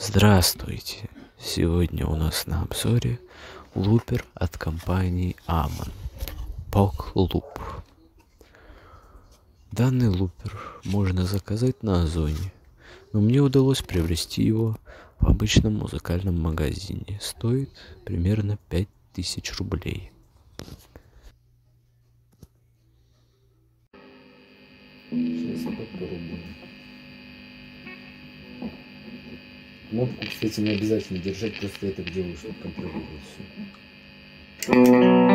Здравствуйте! Сегодня у нас на обзоре лупер от компании Aman POC Loop. Данный лупер можно заказать на Озоне, но мне удалось приобрести его в обычном музыкальном магазине. Стоит примерно 5000 рублей. Сейчас Кнопку, кстати, не обязательно держать, просто так делаю, чтобы контролировать все.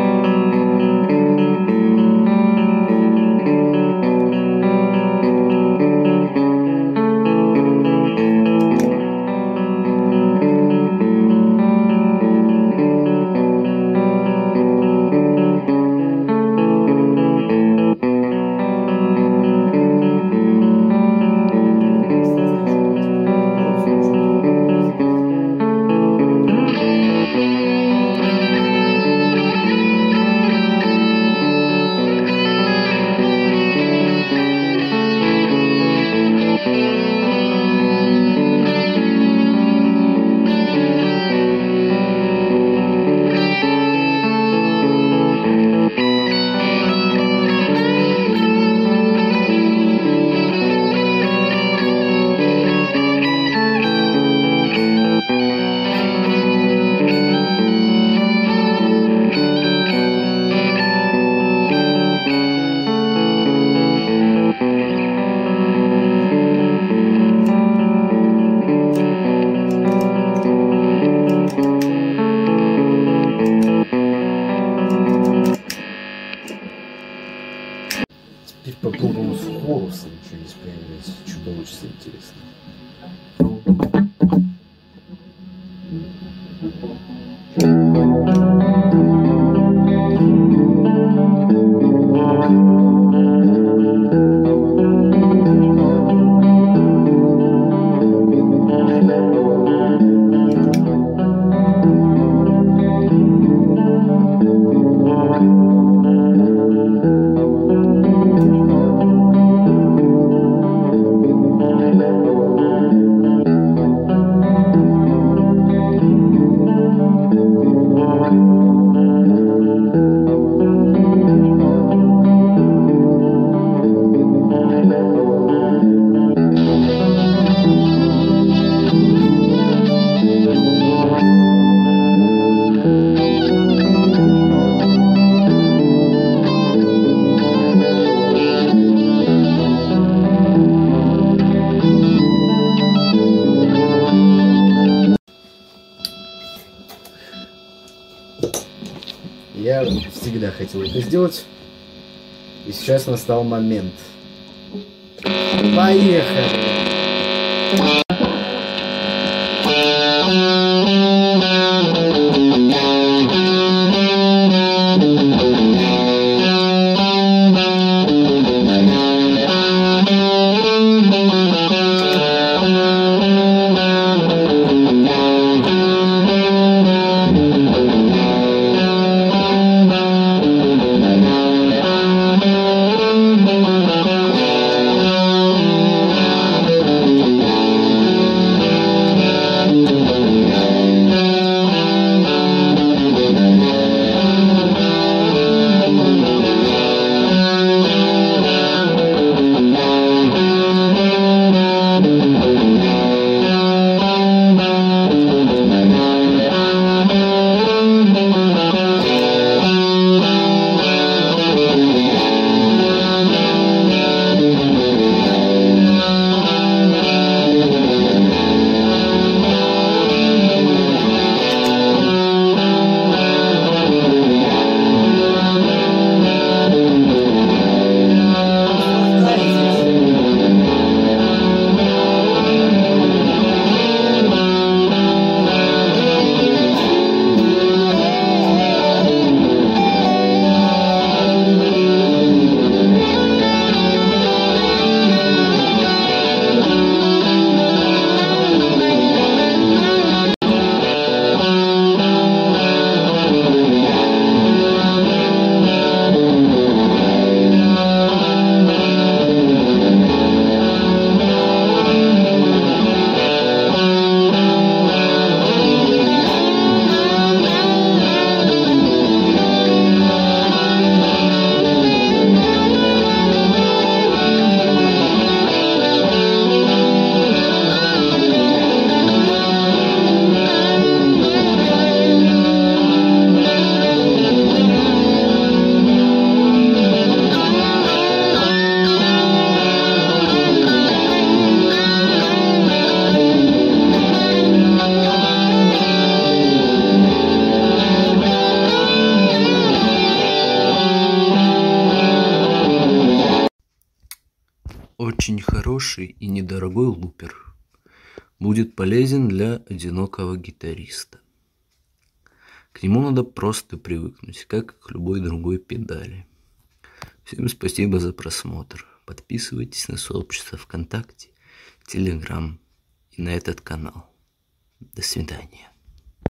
Теперь попробуем с хорусом что-нибудь поиграть. Что получится интересно. Я всегда хотел это сделать. И сейчас настал момент. Поехали! Хороший и недорогой лупер. Будет полезен для одинокого гитариста. К нему надо просто привыкнуть, как к любой другой педали. Всем спасибо за просмотр. Подписывайтесь на сообщество ВКонтакте, Телеграм и на этот канал. До свидания.